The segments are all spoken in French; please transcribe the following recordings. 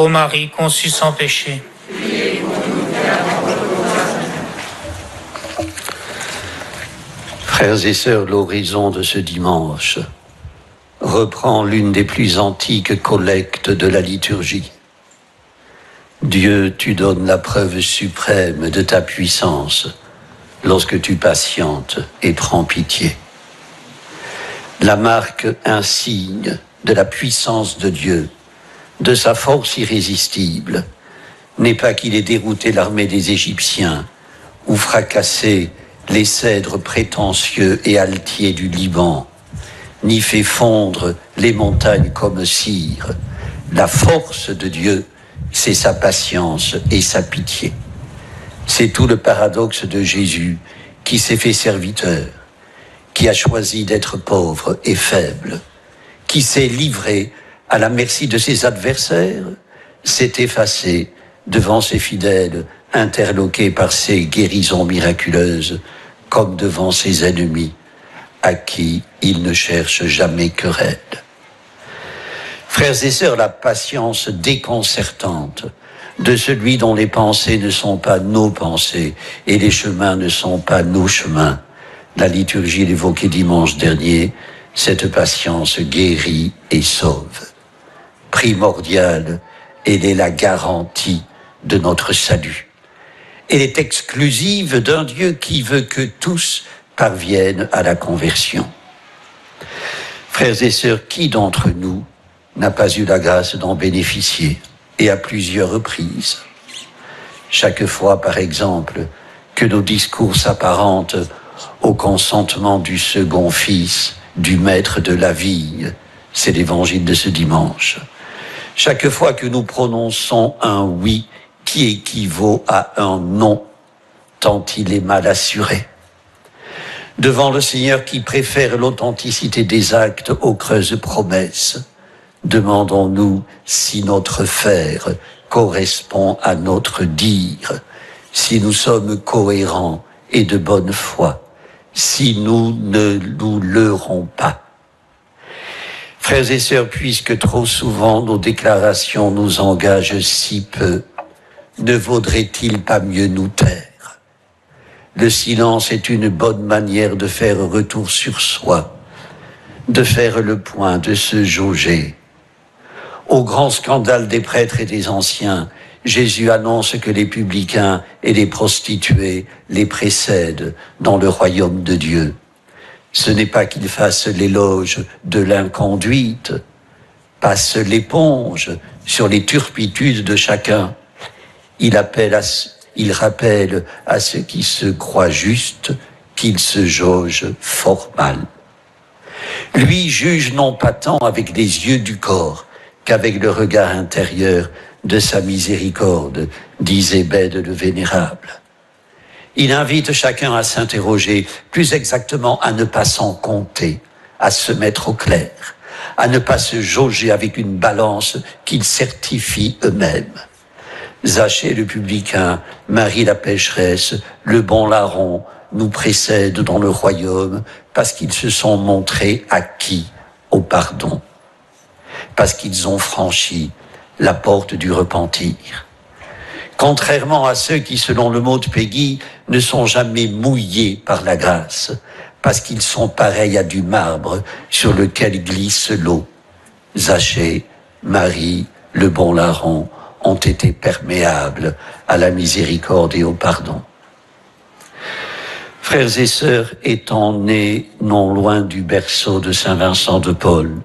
Ô Marie conçue sans péché. Frères et sœurs, l'horizon de ce dimanche reprend l'une des plus antiques collectes de la liturgie. Dieu, tu donnes la preuve suprême de ta puissance lorsque tu patientes et prends pitié. La marque insigne de la puissance de Dieu, de sa force irrésistible, n'est pas qu'il ait dérouté l'armée des Égyptiens ou fracassé les cèdres prétentieux et altiers du Liban, ni fait fondre les montagnes comme cire. La force de Dieu, c'est sa patience et sa pitié. C'est tout le paradoxe de Jésus qui s'est fait serviteur, qui a choisi d'être pauvre et faible, qui s'est livré à la merci de ses adversaires, s'est effacé devant ses fidèles, interloqués par ses guérisons miraculeuses, comme devant ses ennemis, à qui il ne cherche jamais querelle. Frères et sœurs, la patience déconcertante de celui dont les pensées ne sont pas nos pensées et les chemins ne sont pas nos chemins. La liturgie l'évoquait dimanche dernier, cette patience guérit et sauve. Primordiale, elle est la garantie de notre salut. Elle est exclusive d'un Dieu qui veut que tous parviennent à la conversion. Frères et sœurs, qui d'entre nous n'a pas eu la grâce d'en bénéficier et à plusieurs reprises? Chaque fois, par exemple, que nos discours s'apparentent au consentement du second fils, du maître de la vie, c'est l'évangile de ce dimanche. Chaque fois que nous prononçons un oui qui équivaut à un non, tant il est mal assuré. Devant le Seigneur qui préfère l'authenticité des actes aux creuses promesses, demandons-nous si notre faire correspond à notre dire, si nous sommes cohérents et de bonne foi, si nous ne nous leurrons pas. Frères et sœurs, puisque trop souvent nos déclarations nous engagent si peu, ne vaudrait-il pas mieux nous taire? Le silence est une bonne manière de faire retour sur soi, de faire le point, de se jauger. Au grand scandale des prêtres et des anciens, Jésus annonce que les publicains et les prostituées les précèdent dans le royaume de Dieu. Ce n'est pas qu'ils fassent l'éloge de l'inconduite, passe l'éponge sur les turpitudes de chacun, il rappelle à ceux qui se croient justes qu'ils se jaugent fort mal. Lui juge non pas tant avec les yeux du corps qu'avec le regard intérieur de sa miséricorde, disait Bède le Vénérable. Il invite chacun à s'interroger, plus exactement à ne pas s'en compter, à se mettre au clair, à ne pas se jauger avec une balance qu'ils certifient eux-mêmes. Zachée le publicain, Marie la pécheresse, le bon larron nous précèdent dans le royaume parce qu'ils se sont montrés acquis au pardon, parce qu'ils ont franchi la porte du repentir. Contrairement à ceux qui, selon le mot de Peggy, ne sont jamais mouillés par la grâce, parce qu'ils sont pareils à du marbre sur lequel glisse l'eau. Zachée, Marie, le bon larron, ont été perméables à la miséricorde et au pardon. Frères et sœurs, étant nés non loin du berceau de Saint Vincent de Paul,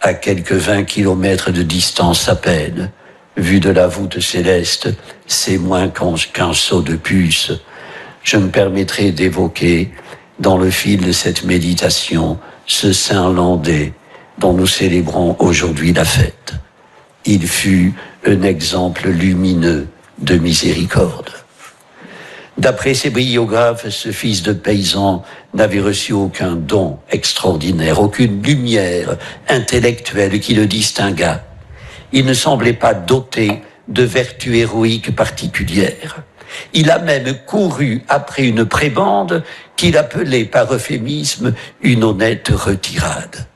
à quelques vingt kilomètres de distance à peine, vu de la voûte céleste, c'est moins qu'un saut de puce, je me permettrai d'évoquer, dans le fil de cette méditation, ce saint landais dont nous célébrons aujourd'hui la fête. Il fut un exemple lumineux de miséricorde. D'après ses briographes, ce fils de paysan n'avait reçu aucun don extraordinaire, aucune lumière intellectuelle qui le distinguât. Il ne semblait pas doté de vertus héroïques particulières. Il a même couru après une prébande qu'il appelait par euphémisme une honnête retirade.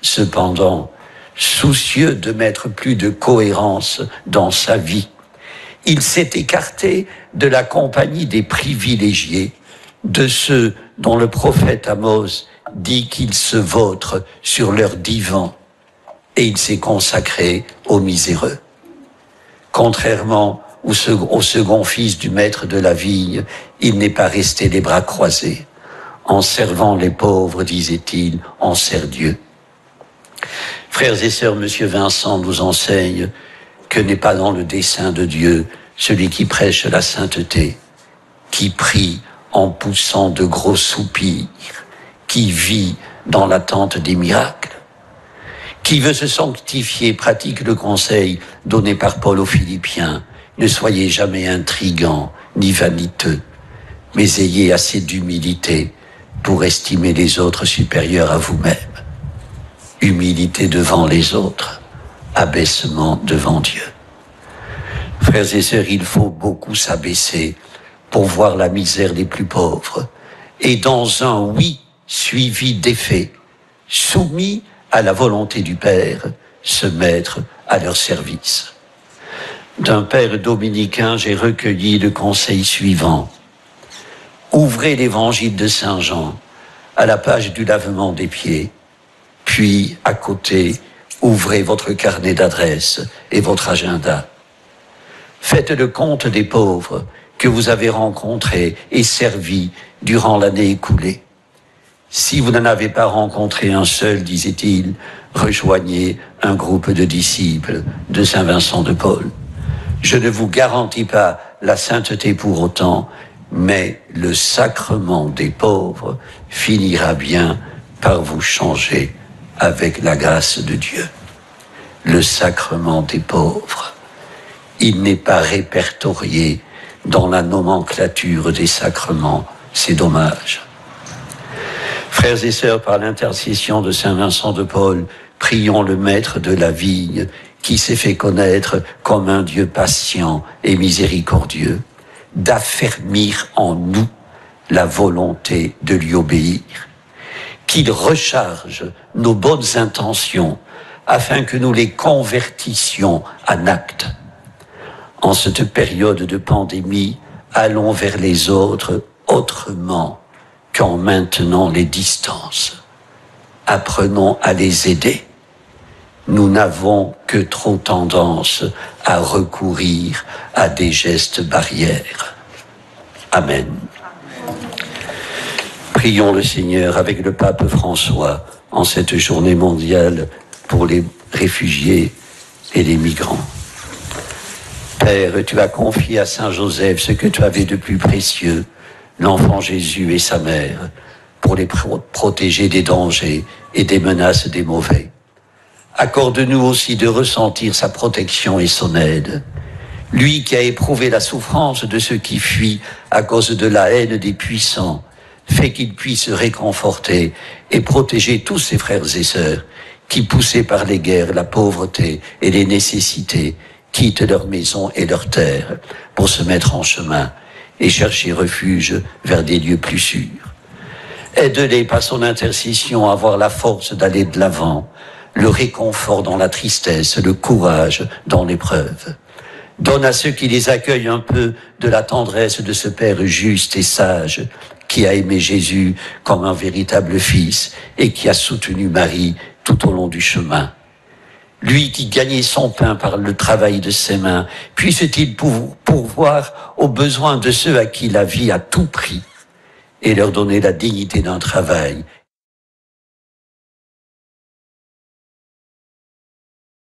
Cependant, soucieux de mettre plus de cohérence dans sa vie. Il s'est écarté de la compagnie des privilégiés, de ceux dont le prophète Amos dit qu'ils se vautrent sur leur divan, et il s'est consacré aux miséreux. Contrairement au second fils du maître de la vigne, il n'est pas resté les bras croisés. En servant les pauvres, disait-il, en sert Dieu. Frères et sœurs, Monsieur Vincent nous enseigne que n'est pas dans le dessein de Dieu celui qui prêche la sainteté, qui prie en poussant de gros soupirs, qui vit dans l'attente des miracles, qui veut se sanctifier, pratique le conseil donné par Paul aux Philippiens. Ne soyez jamais intrigants ni vaniteux, mais ayez assez d'humilité pour estimer les autres supérieurs à vous-même. Humilité devant les autres, abaissement devant Dieu. Frères et sœurs, il faut beaucoup s'abaisser pour voir la misère des plus pauvres. Et dans un oui suivi d'effet, soumis à la volonté du Père, se mettre à leur service. D'un Père dominicain, j'ai recueilli le conseil suivant. Ouvrez l'évangile de Saint Jean à la page du lavement des pieds, puis à côté, ouvrez votre carnet d'adresse et votre agenda. Faites le compte des pauvres que vous avez rencontrés et servis durant l'année écoulée. Si vous n'en avez pas rencontré un seul, disait-il, rejoignez un groupe de disciples de Saint Vincent de Paul. Je ne vous garantis pas la sainteté pour autant, mais le sacrement des pauvres finira bien par vous changer avec la grâce de Dieu. Le sacrement des pauvres, il n'est pas répertorié dans la nomenclature des sacrements, c'est dommage. Frères et sœurs, par l'intercession de Saint Vincent de Paul, prions le maître de la vigne qui s'est fait connaître comme un Dieu patient et miséricordieux d'affermir en nous la volonté de lui obéir, qu'il recharge nos bonnes intentions afin que nous les convertissions en actes. En cette période de pandémie, allons vers les autres autrement qu'en maintenant les distances. Apprenons à les aider. Nous n'avons que trop tendance à recourir à des gestes barrières. Amen. Prions le Seigneur avec le pape François en cette journée mondiale pour les réfugiés et les migrants. Père, tu as confié à Saint Joseph ce que tu avais de plus précieux, l'enfant Jésus et sa mère, pour les protéger des dangers et des menaces des mauvais. Accorde-nous aussi de ressentir sa protection et son aide. Lui qui a éprouvé la souffrance de ceux qui fuient à cause de la haine des puissants, fait qu'il puisse réconforter et protéger tous ses frères et sœurs qui, poussés par les guerres, la pauvreté et les nécessités, quittent leur maison et leur terre pour se mettre en chemin et chercher refuge vers des lieux plus sûrs. Aide-les par son intercession à avoir la force d'aller de l'avant, le réconfort dans la tristesse, le courage dans l'épreuve. Donne à ceux qui les accueillent un peu de la tendresse de ce Père juste et sage qui a aimé Jésus comme un véritable fils et qui a soutenu Marie tout au long du chemin. Lui qui gagnait son pain par le travail de ses mains, puisse-t-il pourvoir aux besoins de ceux à qui la vie a tout pris et leur donner la dignité d'un travail